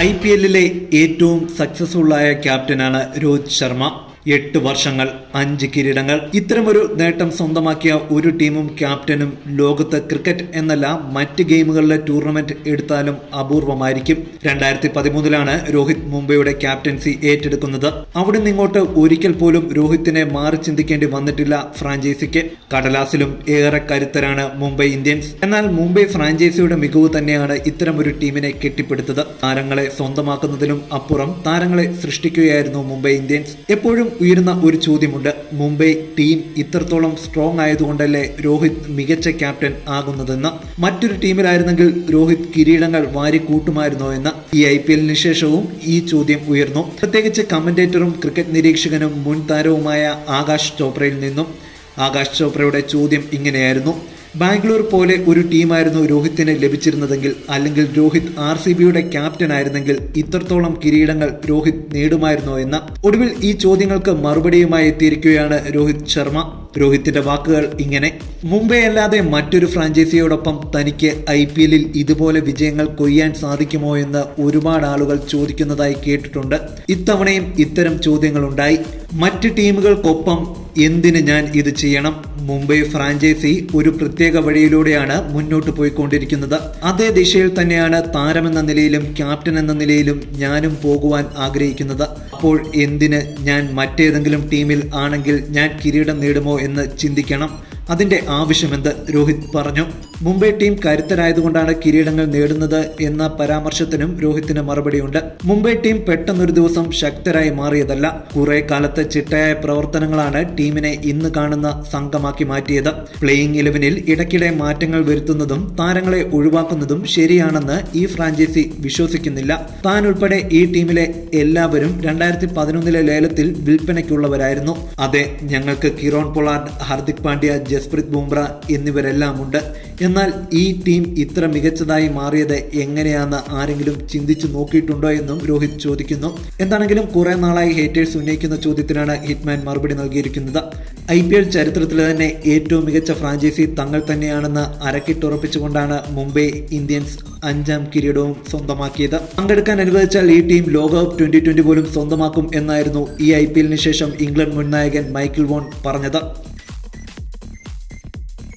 I P എല്ലിലെ ഏറ്റവും സക്സസ്ഫുള്ളായ ക്യാപ്റ്റനാണ് രോഹിത് ശർമ്മ. എട്ട് വർഷങ്ങൾ അഞ്ച് കിരീടങ്ങൾ. ഇത്തരമൊരു നേട്ടം സ്വന്തമാക്കിയ ഒരു ടീമും ക്യാപ്റ്റനും ലോകത്ത് ക്രിക്കറ്റ് എന്നല്ല മറ്റ് ഗെയിമുകളിലെ ടൂർണമെന്റ് എടുത്താലും അപൂർവമായിരിക്കും. രണ്ടായിരത്തി പതിമൂന്നിലാണ് രോഹിത് മുംബൈയുടെ ക്യാപ്റ്റൻസി ഏറ്റെടുക്കുന്നത്. അവിടെ നിന്നിങ്ങോട്ട് ഒരിക്കൽ പോലും രോഹിത്തിനെ മാറി ചിന്തിക്കേണ്ടി വന്നിട്ടില്ല ഫ്രാഞ്ചൈസിക്ക്. കടലാസിലും ഏറെ കരുത്തരാണ് മുംബൈ ഇന്ത്യൻസ്. എന്നാൽ മുംബൈ ഫ്രാഞ്ചൈസിയുടെ മികവ് തന്നെയാണ് ഇത്തരമൊരു ടീമിനെ കെട്ടിപ്പടുത്തത്. താരങ്ങളെ സ്വന്തമാക്കുന്നതിലും അപ്പുറം താരങ്ങളെ സൃഷ്ടിക്കുകയായിരുന്നു മുംബൈ ഇന്ത്യൻസ്. എപ്പോഴും ഉയരുന്ന ഒരു ചോദ്യമുണ്ട്. മുംബൈ ടീം ഇത്രത്തോളം സ്ട്രോങ് ആയതുകൊണ്ടല്ലേ രോഹിത് മികച്ച ക്യാപ്റ്റൻ ആകുന്നതെന്ന്. മറ്റൊരു ടീമിലായിരുന്നെങ്കിൽ രോഹിത് കിരീടങ്ങൾ വാരി കൂട്ടുമായിരുന്നോ എന്ന് ഈ ഐ പി എല്ലിന് ശേഷവും ഈ ചോദ്യം ഉയർന്നു. പ്രത്യേകിച്ച് കമന്റേറ്ററും ക്രിക്കറ്റ് നിരീക്ഷകനും മുൻ താരവുമായ ആകാശ് ചോപ്രയിൽ നിന്നും ആകാശ് ചോപ്രയുടെ ചോദ്യം ഇങ്ങനെയായിരുന്നു. ബാംഗ്ലൂർ പോലെ ഒരു ടീമായിരുന്നു രോഹിത്തിന് ലഭിച്ചിരുന്നതെങ്കിൽ അല്ലെങ്കിൽ രോഹിത് ആർ സി ബിയുടെ ക്യാപ്റ്റൻ ആയിരുന്നെങ്കിൽ ഇത്രത്തോളം കിരീടങ്ങൾ രോഹിത് നേടുമായിരുന്നോ എന്ന ഒടുവിൽ ഈ ചോദ്യങ്ങൾക്ക് മറുപടിയുമായി എത്തിയിരിക്കുകയാണ് രോഹിത് ശർമ്മ. രോഹിത്തിന്റെ വാക്കുകൾ ഇങ്ങനെ. മുംബൈ അല്ലാതെ മറ്റൊരു ഫ്രാഞ്ചൈസിയോടൊപ്പം തനിക്ക് ഐ പി എല്ലിൽ ഇതുപോലെ വിജയങ്ങൾ കൊയ്യാൻ സാധിക്കുമോ എന്ന് ഒരുപാട് ആളുകൾ ചോദിക്കുന്നതായി കേട്ടിട്ടുണ്ട്. ഇത്തവണയും ഇത്തരം ചോദ്യങ്ങളുണ്ടായി. മറ്റ് ടീമുകൾക്കൊപ്പം എന്തിന് ഞാൻ ഇത് ചെയ്യണം? മുംബൈ ഫ്രാഞ്ചൈസി ഒരു പ്രത്യേക വഴിയിലൂടെയാണ് മുന്നോട്ട് പോയിക്കൊണ്ടിരിക്കുന്നത്. അതേ ദിശയിൽ തന്നെയാണ് താരമെന്ന നിലയിലും ക്യാപ്റ്റൻ എന്ന നിലയിലും ഞാനും പോകുവാൻ ആഗ്രഹിക്കുന്നത്. അപ്പോൾ എന്തിന് ഞാൻ മറ്റേതെങ്കിലും ടീമിൽ ആണെങ്കിൽ ഞാൻ കിരീടം നേടുമോ എന്ന് ചിന്തിക്കണം. അതിന്റെ ആവശ്യമെന്ത് രോഹിത് പറഞ്ഞു. മുംബൈ ടീം കരുത്തരായതുകൊണ്ടാണ് കിരീടങ്ങൾ നേടുന്നത് എന്ന പരാമർശത്തിനും രോഹിത്തിന് മറുപടിയുണ്ട്. മുംബൈ ടീം പെട്ടെന്നൊരു ദിവസം ശക്തരായി മാറിയതല്ല. കുറെ കാലത്തെ ചിട്ടയായ പ്രവർത്തനങ്ങളാണ് ടീമിനെ ഇന്ന് കാണുന്ന സംഘമാക്കി മാറ്റിയത്. പ്ലേയിങ് ഇലവനിൽ ഇടയ്ക്കിടെ മാറ്റങ്ങൾ വരുത്തുന്നതും താരങ്ങളെ ഒഴിവാക്കുന്നതും ശരിയാണെന്ന് ഈ ഫ്രാഞ്ചൈസി വിശ്വസിക്കുന്നില്ല. താൻ ഉൾപ്പെടെ ഈ ടീമിലെ എല്ലാവരും രണ്ടായിരത്തി പതിനൊന്നിലെ ലേലത്തിൽ വിൽപ്പനയ്ക്കുള്ളവരായിരുന്നു. അതെ ഞങ്ങൾക്ക് കിറോൺ പൊളാർഡ് ഹാർദിക് പാണ്ഡ്യ ജസ്പ്രീത് ബുംറ എന്നിവരെല്ലാമുണ്ട്. എന്നാൽ ഈ ടീം ഇത്ര മികച്ചതായി മാറിയത് എങ്ങനെയാണെന്ന് ആരെങ്കിലും ചിന്തിച്ചു നോക്കിയിട്ടുണ്ടോ എന്നും രോഹിത് ചോദിക്കുന്നു. എന്താണെങ്കിലും കുറെ നാളായി ഹേറ്റേഴ്സ് ഉന്നയിക്കുന്ന ചോദ്യത്തിനാണ് ഹിറ്റ്മാൻ മറുപടി നൽകിയിരിക്കുന്നത്. ഐ പി എൽ ചരിത്രത്തിലെ തന്നെ ഏറ്റവും മികച്ച ഫ്രാഞ്ചൈസി തങ്ങൾ തന്നെയാണെന്ന് അരക്കിട്ടുറപ്പിച്ചുകൊണ്ടാണ് മുംബൈ ഇന്ത്യൻസ് അഞ്ചാം കിരീടവും സ്വന്തമാക്കിയത്. പങ്കെടുക്കാൻ അനുവദിച്ചാൽ ഈ ടീം ലോകകപ്പ് ട്വന്റി ട്വന്റി പോലും സ്വന്തമാക്കും എന്നായിരുന്നു ഈ ഐ പി എല്ലിന് ശേഷം ഇംഗ്ലണ്ട് മുൻ നായകൻ മൈക്കിൾ വോൺ പറഞ്ഞത്.